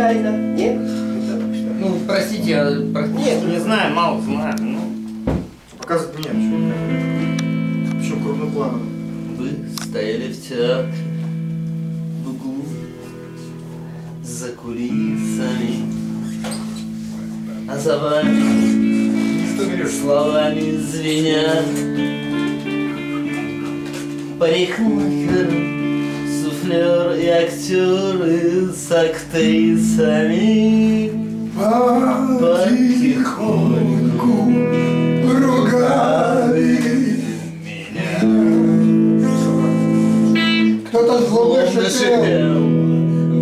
случайно? Нет? Ну, простите, я про- нет, не знаю, мало знаю. Ну, Показывать мне ничего. Причем крупным планом. вы стояли в театре, в углу, за кулисами, а за вами словами звенят. Парикмахер, суфлер и актеры с актрисами. Потихоньку ругали Меня Кто-то злобно шипел.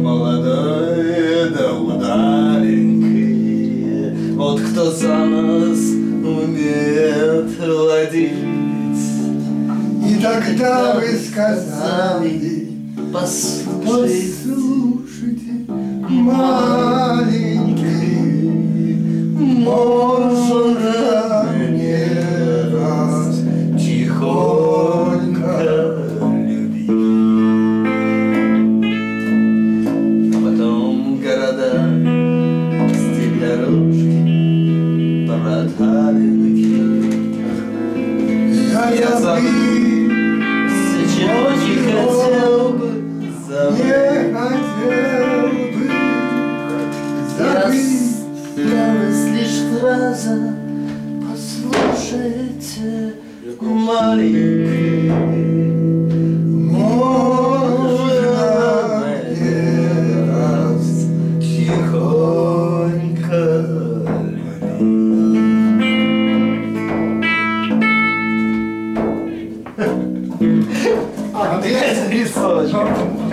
молодой да удаленький. Вот кто за нас умеет водить. И тогда вы сказали, passo, passo.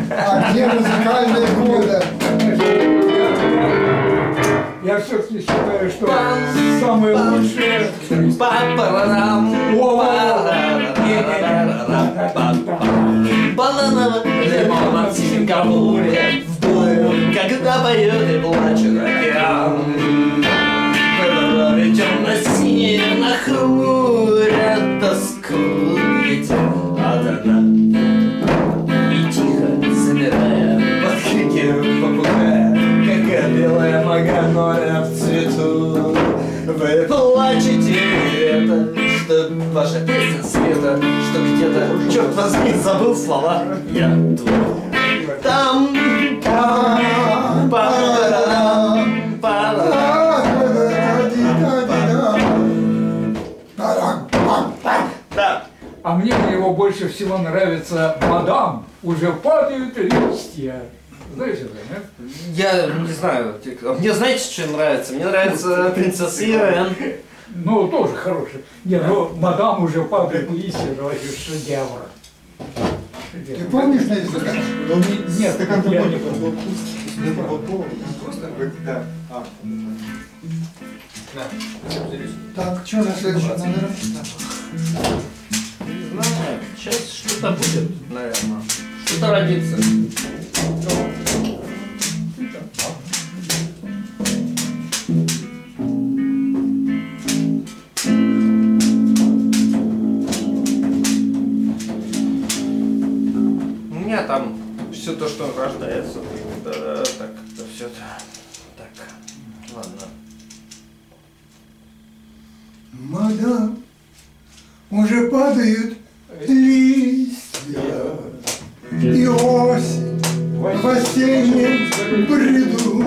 А где музыкальное блюдо? Я все-таки считаю, что самое лучшее... Банановый лимон от Сингапуре В бою, когда поет и плачет океан Брови темно-синие нахмурят в цвету Вы плачете это, что ваша песня света Что где-то, черт возьми, забыл слова. Я тут Там, там, парам, парам А мне у него больше всего нравится «Мадам, уже падают листья». Знаешь это, нет? я не знаю, мне знаете, что нравится? Мне нравится принцесса Ирен Ну, тоже хороший. Не, ну, «Мадам, уже листья» это вообще шедевр. Ты помнишь на языке? Ну, не- Нет, Стакан я не помню. Просто да. А. Так, что на следующий номер? Не знаю, сейчас что-то будет, наверное. Что-то родится. У меня там все то, что рождается. Да, так, да, все это. Так, ладно. Мадам, уже падают листья, и осень в осеннем бреду.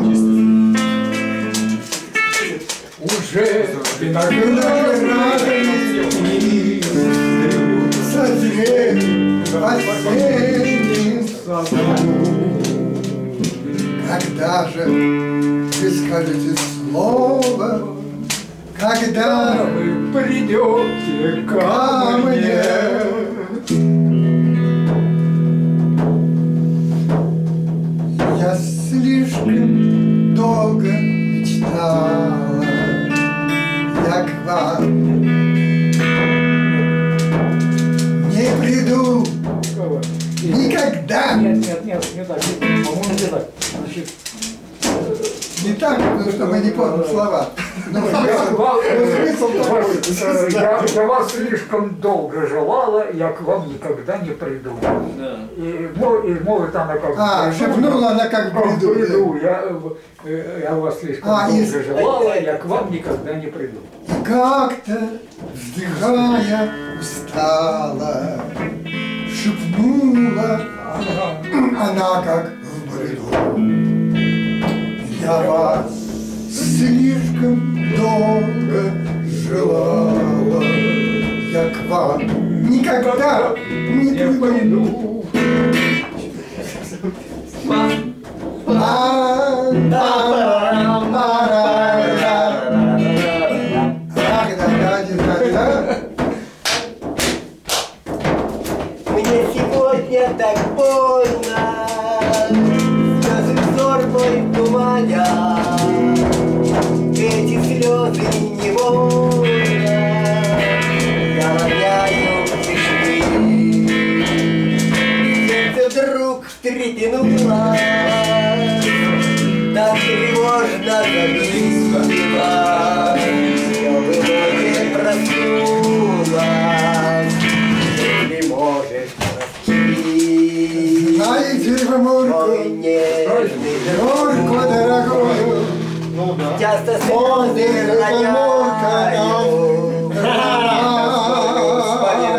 Уже Наши радости созрели в осеннем саду. Когда же вы скажете слово, когда вы придете ко мне. Слишком долго мечтала, я к вам не приду никогда. Нет, нет, нет, не так. По-моему, не так. Значит, Не так, потому что мы не помним слова. Ну, Я, э, вас, э, слишком долго желала, я к вам никогда не приду. И, мо- и может она как А, шепнула она как приду. приду. Я, э, я вас слишком А, долго желала, я к вам никогда не приду. И как-то, вздыхая, устала, шепнула она как в бреду. Я вас слишком долго желала, я к вам. Никогда не приду. Мне сегодня так больно, слезы взор мой туманят, встрепенулось, так тревожно забилось, я бы может проснулась. Ты можешь простить Знаете вы мой Мурку, нежный Мурку друг. дорогую, Часто Ой, слезы Мурка, роняю.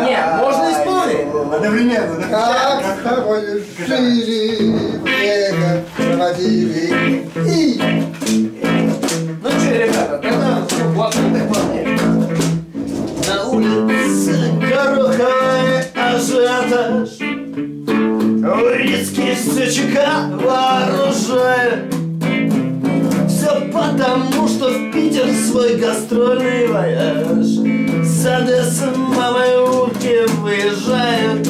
Не, можно исполнить. Одновременно, да? как с тобой жили, время проводили и Ну что, ребята, тогда На улице гороховый ажиотаж Урицкий сычка вооружает потому, что в Питер свой гастрольный вояж С Одессы мамой руки выезжают.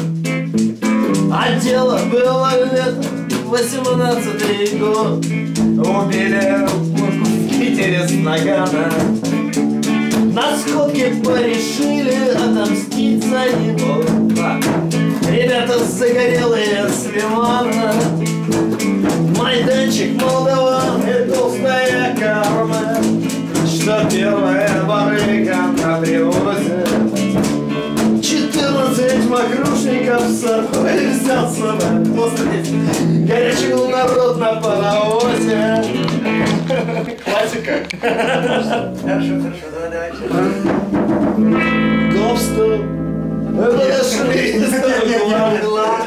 А дело было летом, восемнадцатый год. Убили в Питере с Нагана на сходке порешили отомстить за него Ребята загорелые с Ливана Майданчик Молдаван толстая карма Что первая барыга на привозе Четырнадцать мокрушников с собой взял с собой Господи, горячий был народ на паровозе Классика Хорошо, хорошо, давай, давай. Гоп-стоп. Подошли из угла.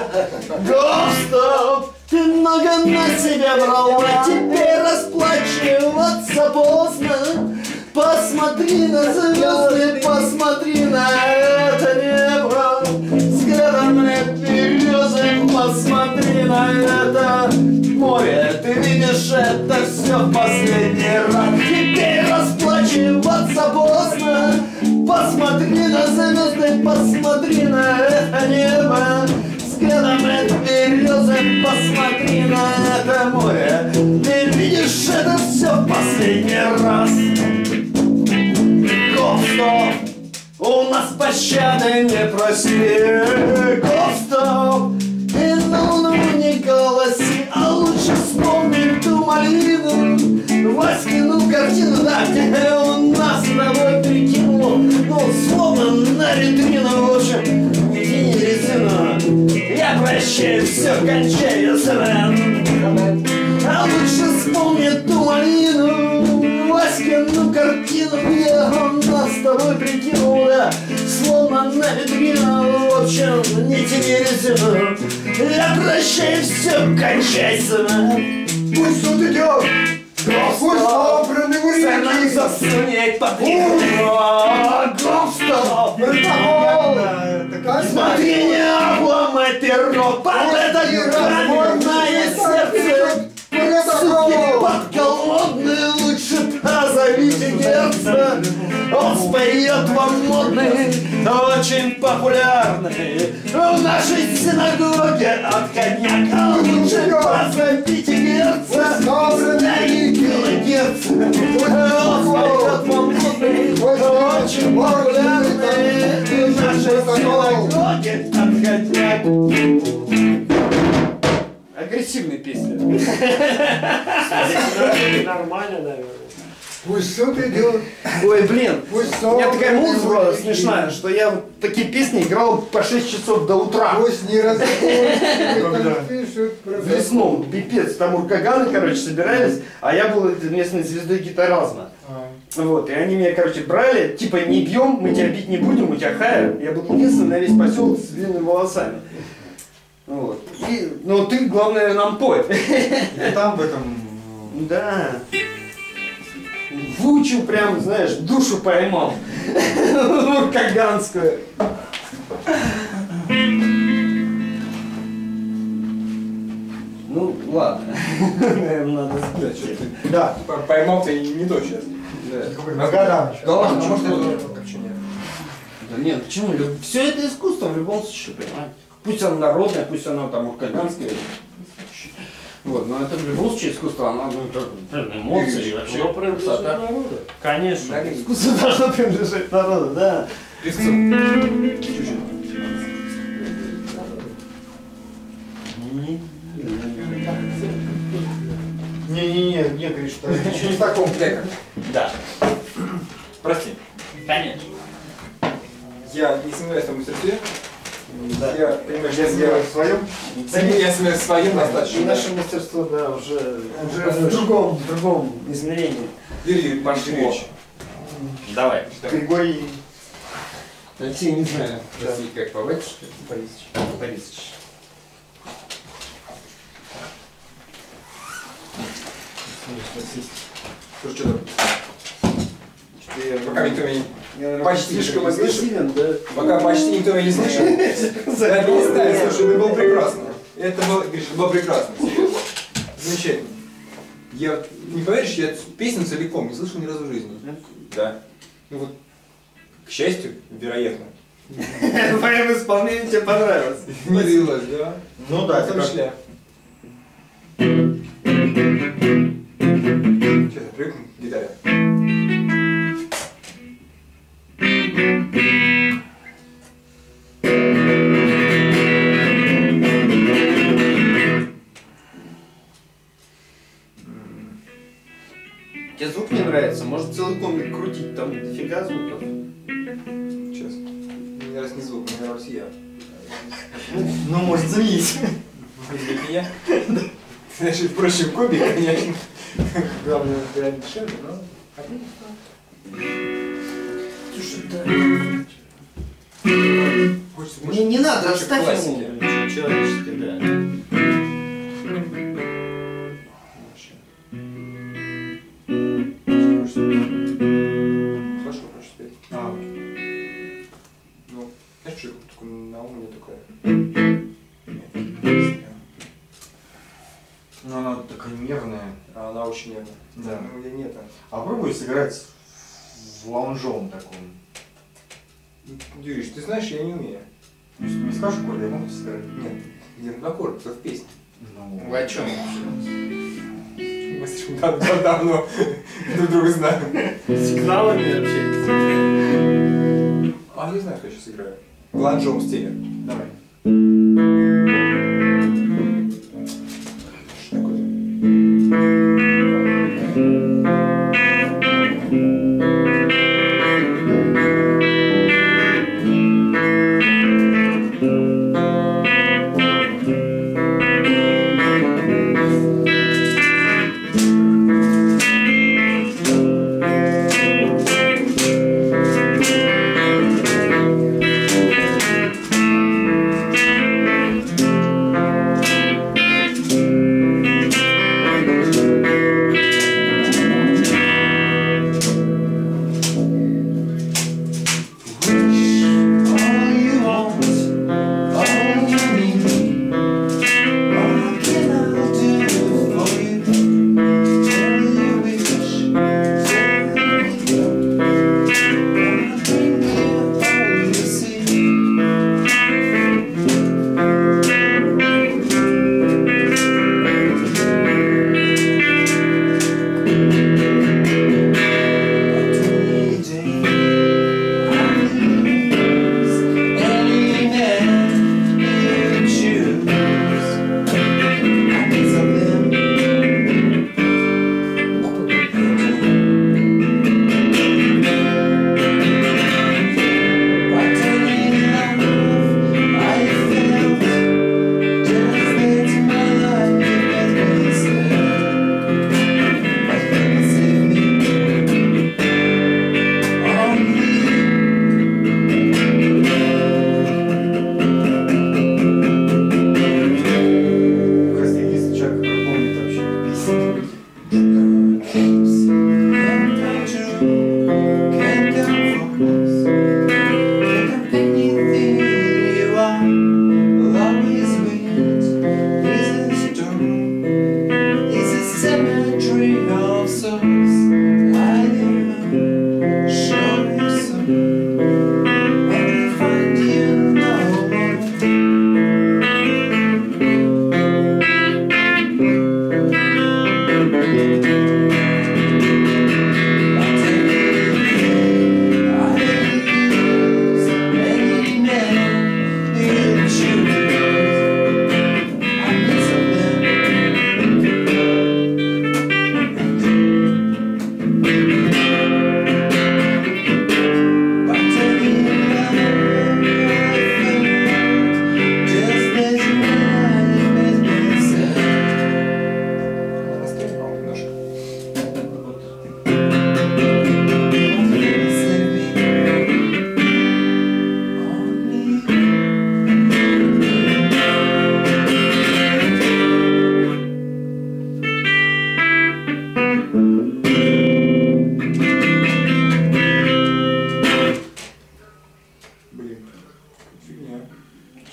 Гоп-стоп. Ты много на себя брала, теперь расплачиваться поздно. Посмотри на звезды, посмотри на это небо. Взглядом нет березы, посмотри на это море. Ты видишь это все в последний раз. Теперь расплачиваться поздно. Посмотри на звезды, посмотри на это небо. Нет березы, посмотри на это море. Ты видишь это все в последний раз. Гоп-стоп, у нас пощады не просили. Гоп-стоп, и на луну не голоси, а лучше вспомни ту малину. Васькину картину, да, где у нас с тобой прикинуло, ну, словно на ретрину, в общем. Прощаю, все кончаю, сран. А лучше вспомни ту малину, Васькину картину, где он нас с тобой прикинул, да, словно на витрину, в общем, не тяни резину. Я прощаю, все кончай, сран. пусть суд идет, пусть собраны Цена урики. засунет под Гоп-стоп! Смотри, не обломай перо Под это каменное сердце Суки под голодные Лучше позовите герца Он споет вам модный Очень популярный В нашей синагоге отходняк А лучше позовите герца Старый герц Он споет вам модный Очень популярный В нашей синагоге отходняк агрессивная песня. Нормально, наверное. Пусть суд идет. Ой, блин, Пусть у меня такая музыка была смешная, что я вот такие песни играл по 6 часов до утра. Пусть не Когда? пишут про Весну, пипец, там уркаганы, короче, собирались, а я был местной звездой гитаразма. А, Вот, и они меня, короче, брали, типа, не бьем, мы тебя бить не будем, у тебя хая. Я был единственный на весь поселок с длинными волосами. Вот. И, ну, ты, главное, нам пой. и там в этом... Да. Вучу прям, знаешь, душу поймал. Уркаганскую. Ну, ладно. Наверное, надо сбить. Да. Поймал ты не то сейчас. Магадан еще. Да ладно, может это нет. Да нет, почему? Все это искусство в любом случае, понимаете? Пусть оно народное, пусть оно там уркаганское. Вот, но это в любом случае искусство, оно ну, эмоции и вообще красота. Конечно, Да, искусство должно принадлежать народу, да. Певцу. Чуть-чуть. Не-не-не, не, говоришь, что еще не в таком. Дай-ка. Да. Прости. Конечно. Я не сомневаюсь в твоем мастерстве. Да. Я понимаю, что Я я сделаю в своем. Я сомневаюсь в своем И достаточно. наше мастерство, да, уже, уже в другом, в другом измерении. Юрий Пашевич. Давай. Григорий Алексей, не знаю. Прости, как батюшке? Борисович. Борисович. Слушай, что там? Пока никто меня не... Почти слишком слышал. агрессивен, да? Пока почти никто меня не слышал. Да, не знаю, слушай, это было прекрасно. Это было, Гриш, это было прекрасно, серьезно. Замечательно. Я, не поверишь, я песню целиком не слышал ни разу в жизни. Да. Ну вот, к счастью, вероятно. В моем исполнении тебе понравилось. Не длилось, да? Ну да, это. Сейчас я привыкну к гитаре. Впрочем, кубик, конечно. Главное, реально дешевле, но... Слушай, да. Мне не надо, оставь ему. Таком. Юрий, ты знаешь, я не умею. Ну, если ты мне скажешь аккорд, я могу сыграть. Нет, я на аккорд, это в песне. Ну, Вы о чем? Мы слишком дав- дав- давно друг друга знаем. Сигналами общаетесь? А не знаю, что я сейчас играю. Ланжом в стиле. давай.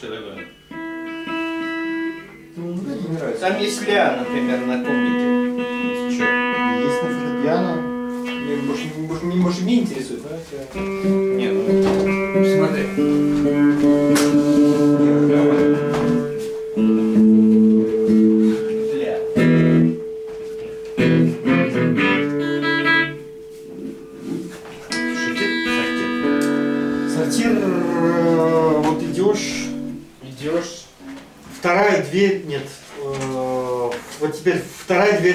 Ну, Там есть ля, например, на комнике. Есть на фортепиано. Может, может, может, меня не интересует, да? Нет, ну, смотри.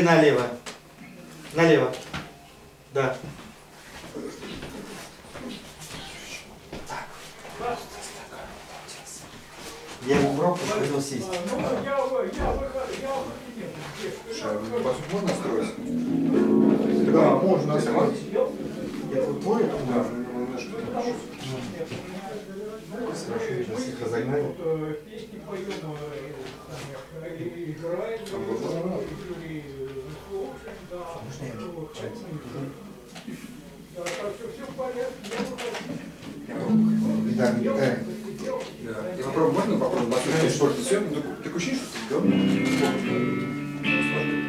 налево. Налево. Да. Я ему брал, пошел предложил сесть. Можно строить? Да, можно строить. Я тут более а Да. Песни поем, э, играем, люди да, да. Я попробую, можно попробовать? Ну, такое ощущение, что ты говоришь.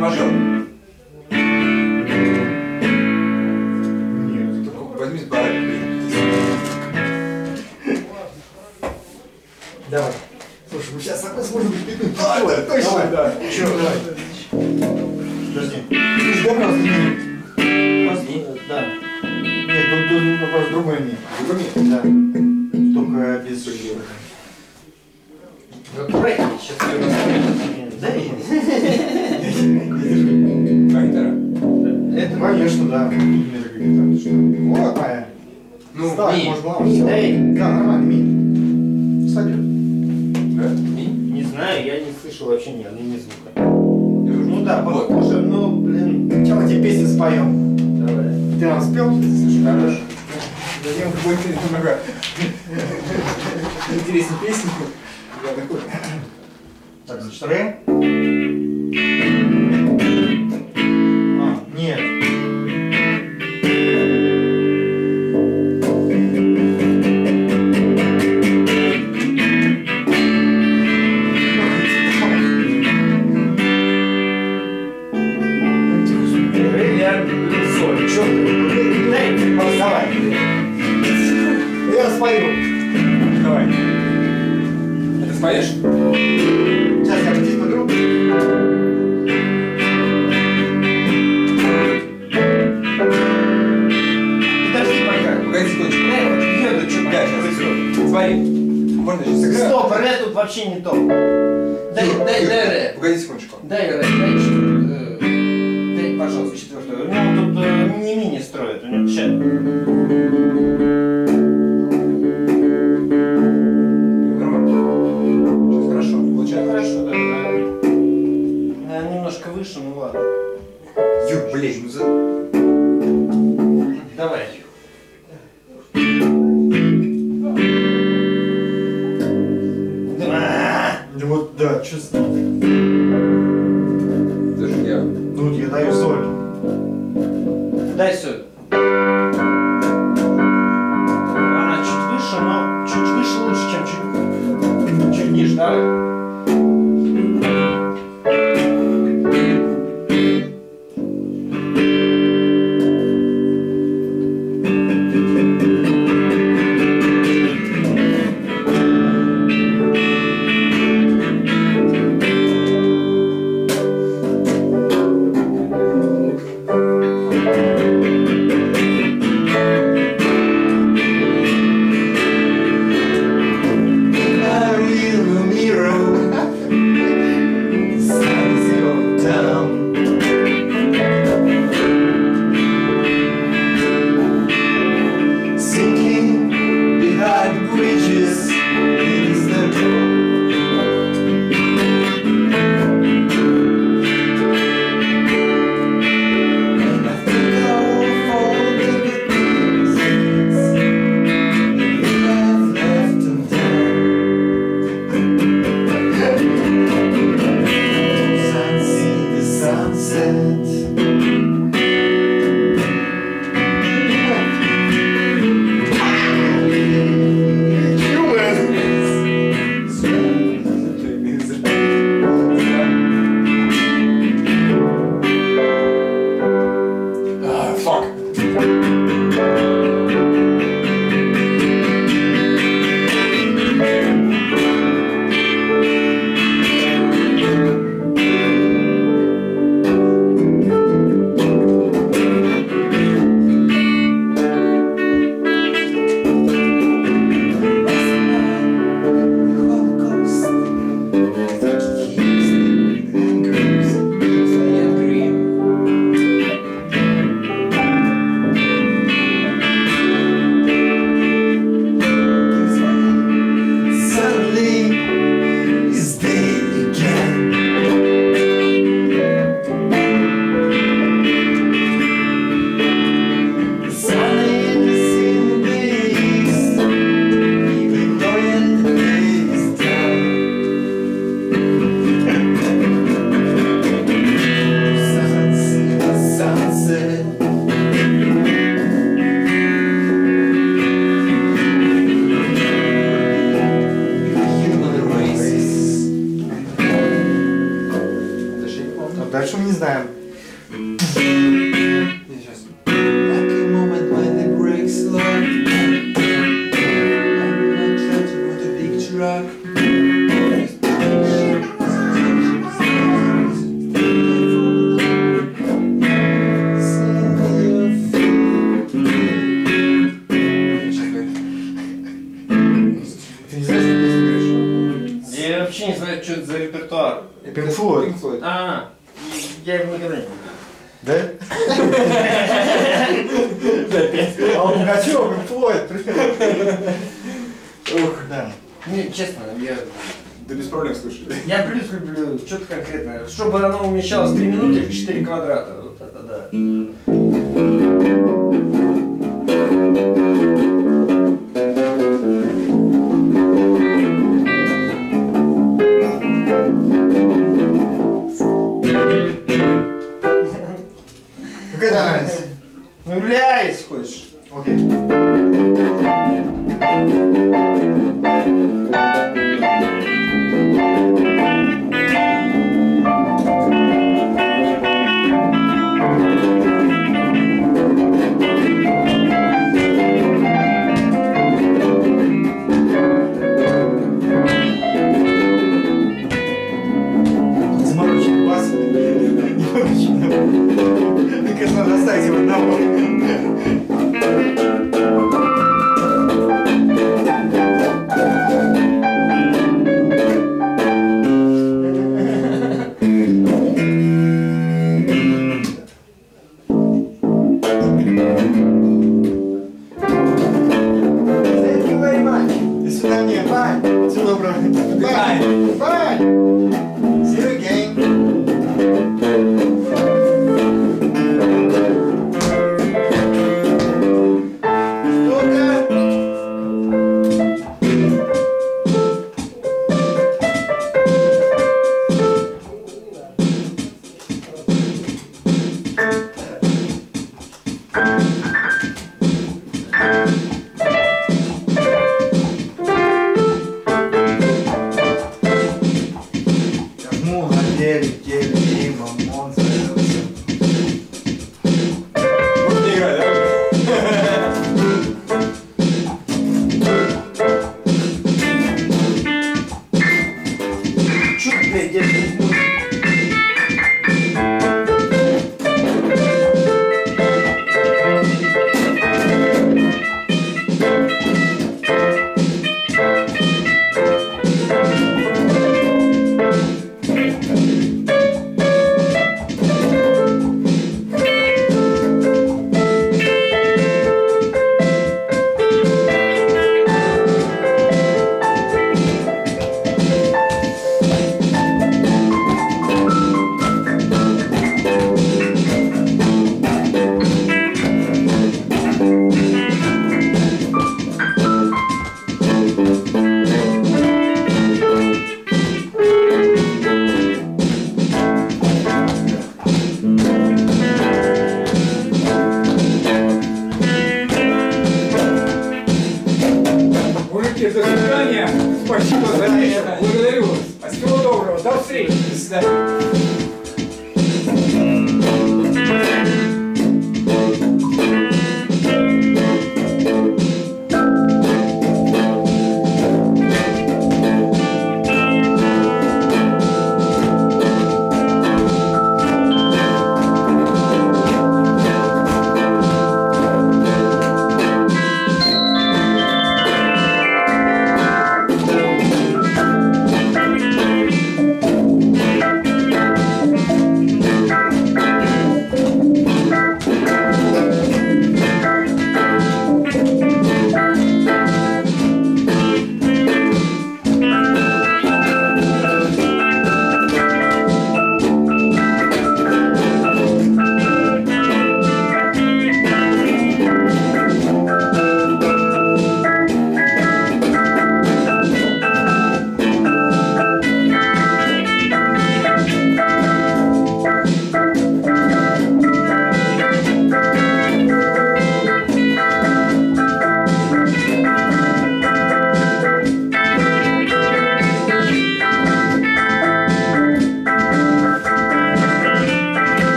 majeure. nos trem. Tá Блин, ну за... что-то конкретное. Чтобы оно умещалось 3 минуты или 4 квадрата. Вот это да.